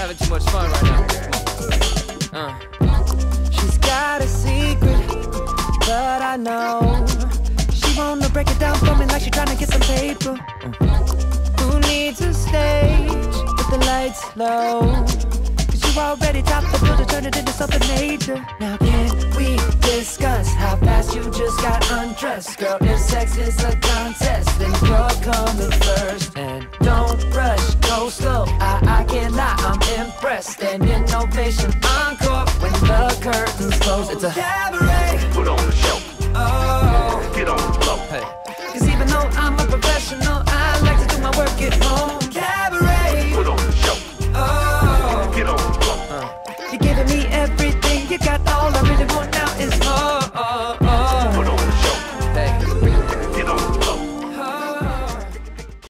having too much fun right now. Uh. She's got a secret, but I know she wanna break it down for me like she's trying to get some paper. Who needs a stage with the lights low? You already topped the building, turn it into something major. Now can we discuss how fast you just got undressed, girl? If sex is a gun. Impressed. And innovation encore when the curtains close. It's a